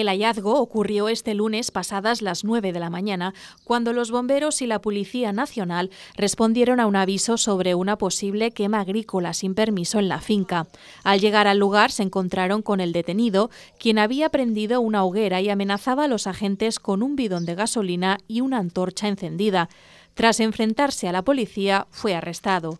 El hallazgo ocurrió este lunes pasadas las 9 de la mañana, cuando los bomberos y la Policía Nacional respondieron a un aviso sobre una posible quema agrícola sin permiso en la finca. Al llegar al lugar se encontraron con el detenido, quien había prendido una hoguera y amenazaba a los agentes con un bidón de gasolina y una antorcha encendida. Tras enfrentarse a la policía, fue arrestado.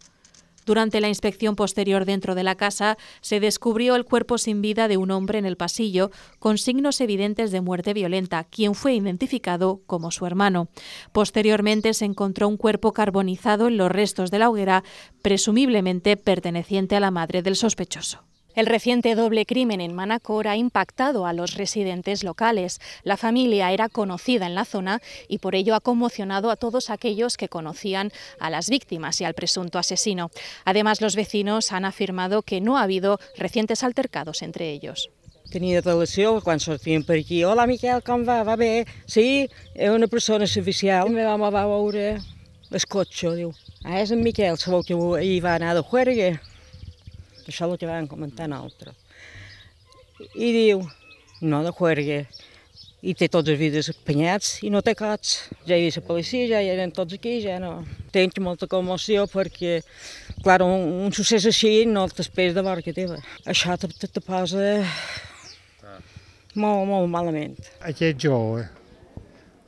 Durante la inspección posterior dentro de la casa, se descubrió el cuerpo sin vida de un hombre en el pasillo, con signos evidentes de muerte violenta, quien fue identificado como su hermano. Posteriormente se encontró un cuerpo carbonizado en los restos de la hoguera, presumiblemente perteneciente a la madre del sospechoso. El reciente doble crimen en Manacor ha impactado a los residentes locales. La familia era conocida en la zona y por ello ha conmocionado a todos aquellos que conocían a las víctimas y al presunto asesino. Además, los vecinos han afirmado que no ha habido recientes altercados entre ellos. Tenia relació quan sortíem per aquí. Hola, Miquel, com va? Va bé? Sí, és una persona servicial. Me va, va veure el cotxe, diu. Ah, és en Miquel, sabeu que ahir va anar de juerga. Això el que van comentar nosaltres. I diu, no de juerga, i té tots els vidres apanyats i no té cots. Ja hi havia la policia, ja hi eren tots aquí, ja no. Tenc molta commoció perquè, clar, un, un succés així no t'esperes de veure que teva. Això te, te, te posa molt, molt malament. Aquest jove uh,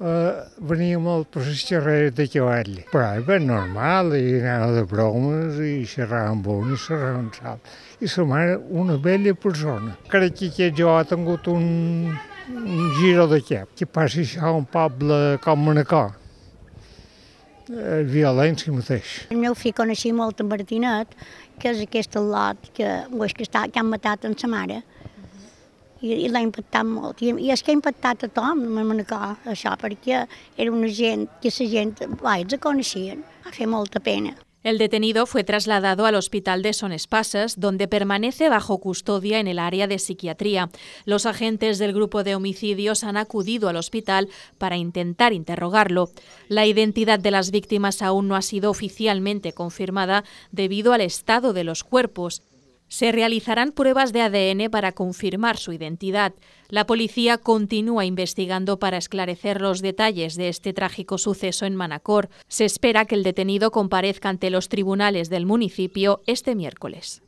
venia molt per les xerreres de cavalli. Però era normal, i anava de bromes, i xerrava amb un, i xerrava amb l'altre. I la mare, una bella persona. Crec que aquest jove ha tingut un, un giro de cap. Que passa això a un poble com Manacor. Eh, violència mateix. El meu fill coneixia molt en Martinet, que és aquest lot que, que, està, que han matat en sa mare i, i l'ha impactat molt. Que ha impactat a era una gent que la gent, vai, els coneixien. Va pena. El detenido fue trasladado al hospital de Son Espasas, donde permanece bajo custodia en el área de psiquiatría. Los agentes del grupo de homicidios han acudido al hospital para intentar interrogarlo. La identidad de las víctimas aún no ha sido oficialmente confirmada debido al estado de los cuerpos. Se realizarán pruebas de ADN para confirmar su identidad. La policía continúa investigando para esclarecer los detalles de este trágico suceso en Manacor. Se espera que el detenido comparezca ante los tribunales del municipio este miércoles.